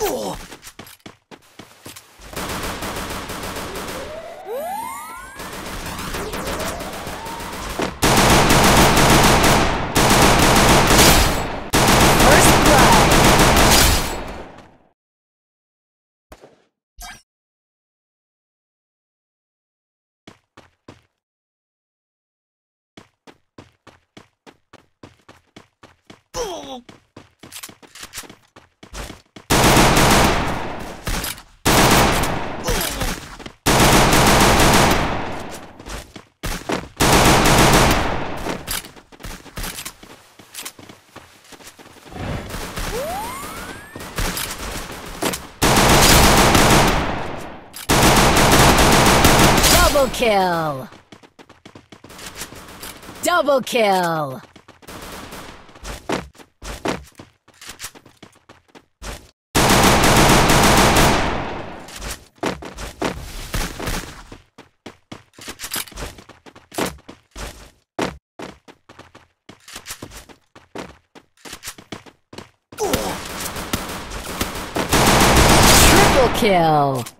Blood. Double kill. Double kill. Triple kill.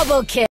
Double kill.